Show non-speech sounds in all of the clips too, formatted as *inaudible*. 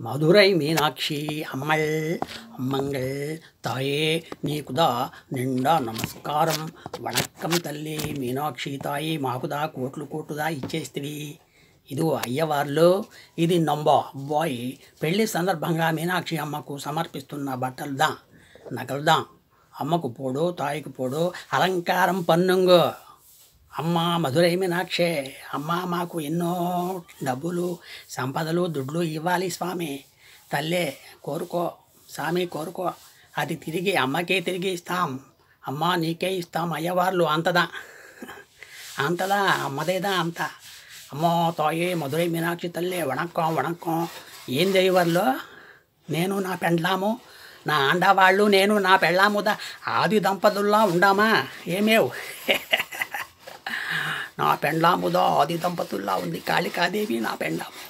மதுரை மீனாட்சி அம்மல் அம்மங்கள் தாயே నీకుదా నిండా నమస్కారం వణక్కం తల్లి మీనాక్షి తాయి మాకుదా కోట్లు కోట్లుదా ఇచ్చేస్తివి ఇదిగో అయ్యవార్లు ఇది నంబ అబ్బాయి పెళ్లి సందర్భంగా మీనాక్షి అమ్మకు సమర్పిస్తున్న బట్టలుదా నగలుదా అమ్మకు పోడు తాయికి పోడు అలంకారం పన్నుంగు అమ్మ మధురై మీనాక్షే అమ్మ మాకు ఎన్నో డబ్బులు సంపదలు దుడ్లు ఇవ్వాలి స్వామి. తల్లే కోరుకో స్వామి కోరుకో. అది తిరిగి అమ్మకే తిరిగి ఇస్తాం. అమ్మ నీకే ఇస్తాం అయ్యవార్లు అంతదా? అంతదా అమ్మదేదా అంత? అమ్మో తాయే మధురై మీనాక్షి తల్లే వణక్కం వణక్కం. ఏం చేయవర్లో నేను నా పెండ్లాము. నా ఆండవాళ్ళు నేను నా పెళ్ళాముదా. ఆది దంపతుల్లా ఉండామా? ఏమేవ్? నా పెండ్లాముదా ఆది దంపతుల్లా ఉంది. కాళికాదేవి నా పెండాము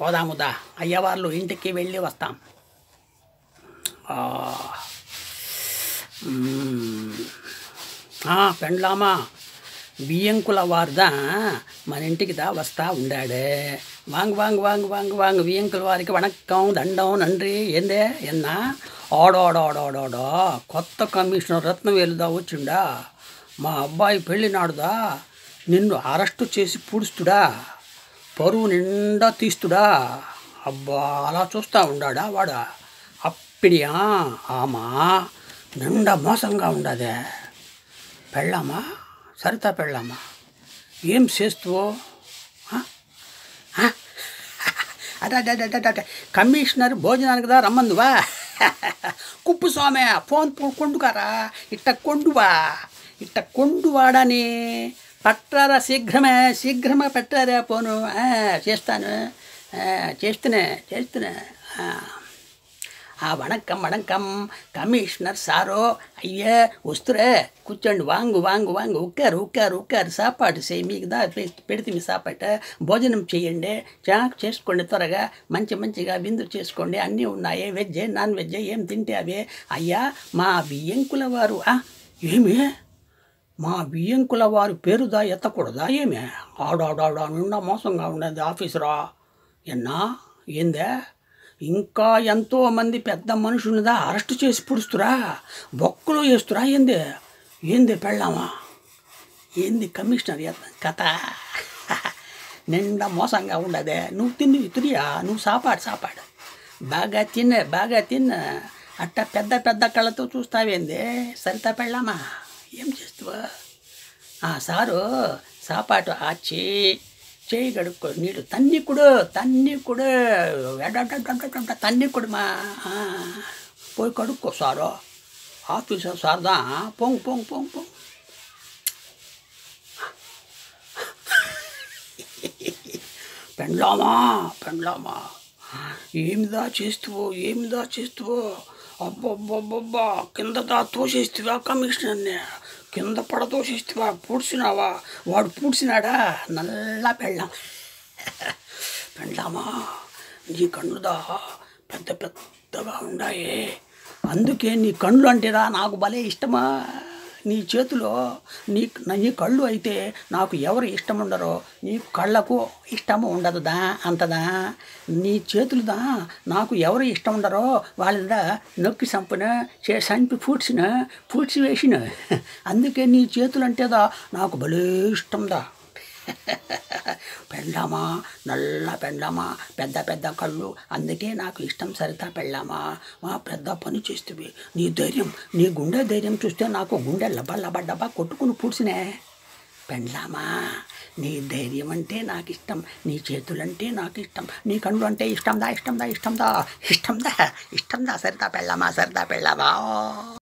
పోదాముదా అయ్యవార్లు ఇంటికి వెళ్ళి వస్తాం. పెండ్లామా. బియ్యంకుల వారిదా మన ఇంటికి దా వస్తా ఉండాడే. వాంగ్ వాంగ్ వాంగ్ వాంగ్ వాంగ్ బియ్యంకుల వారికి వణక్కం దండం నండ్రి ఏందే ఎన్నా? ఆడోడోడోడోడో కొత్త కమిషనర్ రత్నవేలుదా వచ్చిండా? మా అబ్బాయి పెళ్ళినాడుదా నిన్ను అరెస్టు చేసి పూడుస్తుడా? పరువు నిండా తీస్తుడా? అబ్బా అలా చూస్తా ఉండాడా వాడా? అప్పిడియా? ఆమా? నిండా మోసంగా ఉండదే. పెళ్ళామా? సరితా పెళ్ళామా? ఏం చేస్తువో? అదే అదే అదే అదే, కమిషనర్ భోజనానికి దా రమ్మందువా? కుప్పు స్వామి ఫోన్ కొండుకారా? ఇట్ట కొండువా? ఇట్ట కొండువాడని పట్టారా శీఘ్రమే శీఘ్రమే పెట్టారా పోను. చేస్తాను. ఆ, చేస్తున్నా చేస్తున్నా ఆ. ఆ వణక్కం కమిషనర్ సారో అయ్యే వస్తురే కూర్చోండి వాంగు వాంగు వాంగు ఉక్కారు ఉక్కారు ఉక్కారు సాపాటు చేయి మీకు దా పెడితే మీ సాపాట భోజనం చేయండి చాక్ చేసుకోండి త్వరగా మంచి మంచిగా విందు చేసుకోండి అన్నీ ఉన్నాయి వెజ్ నాన్ వెజ్ ఏం తింటే అవే. అయ్యా మా బియ్యంకుల వారు ఏమి? మా బియ్యంకుల వారి పేరుదా ఎత్తకూడదా ఏమే? ఆడాడాడా నిండా మోసంగా ఉన్నది ఆఫీసరా ఎన్నా? ఏందే? ఇంకా ఎంతో మంది పెద్ద మనుషునిదా అరెస్ట్ చేసి పుడుస్తురా? బొక్కలు వేస్తురా ఏంది? ఏంది పెళ్ళామా? ఏంది కమిషనర్ కథ? *laughs* నిండా మోసంగా ఉండదే. నువ్వు తిని తిరియా నువ్వు సాపాడు సాపాడు బాగా తిన్న బాగా తిన్న. అట్ట పెద్ద పెద్ద కళ్ళతో చూస్తావేంది? సరితా పెళ్ళామా? ఏం చేస్తావా? ఆ సారు సాపాటు ఆచి చేయి గడుక్కో నీళ్ళు తన్ని కూడా తన్ని కూడా తన్ని కూడమా పోయి కడుక్కో సారు. ఆఫీసర్ సార్దా పొంగు పొంగు పొంగు పొంగు పెండ్లామా పెండ్లామా. ఏమిదా చేస్తువో ఏమిదా చేస్తువో? అబ్బబ్బబ్బబ్బా కింద దా తోసేస్తువా కమిషనర్ని? కింద పడదోషిస్తువా పూడ్చినావా? వాడు పూడ్చినాడా? నల్లా పెళ్ళాం. పెళ్ళామా? నీ కన్నుదా? పెద్ద పెద్దగా ఉండాయే. అందుకే నీ కళ్ళు అంటేరా నాకు భలే ఇష్టమా? నీ చేతిలో నీ నీ కళ్ళు అయితే నాకు ఎవరు ఇష్టం ఉండరో నీ కళ్ళకు ఇష్టము ఉండదుదా అంతదా? నీ చేతులుదా నాకు ఎవరు ఇష్టం ఉండరో వాళ్ళదా నొక్కి సంపున చే సంపి పూడ్చిన పూడ్చి వేసిన *laughs* అందుకే నీ చేతులు అంటేదా నాకు భలే ఇష్టందా? *laughs* పెళ్ళామా నల్ల పెళ్ళామా పెద్ద పెద్ద కళ్ళు. అందుకే నాకు ఇష్టం సరితా పెళ్ళామా. మా పెద్ద పని చేస్తుంది. నీ ధైర్యం నీ గుండె ధైర్యం చూస్తే నాకు గుండె లబ లబ డబ్బా కొట్టుకుని పూడ్చినే. పెండ్లామా నీ ధైర్యం అంటే నాకు ఇష్టం. నీ చేతులంటే నాకు ఇష్టం. నీ కళ్ళు అంటే ఇష్టందా ఇష్టందా ఇష్టందా ఇష్టందా ఇష్టందా సరితా పెళ్ళామా సరితా పెళ్ళామా.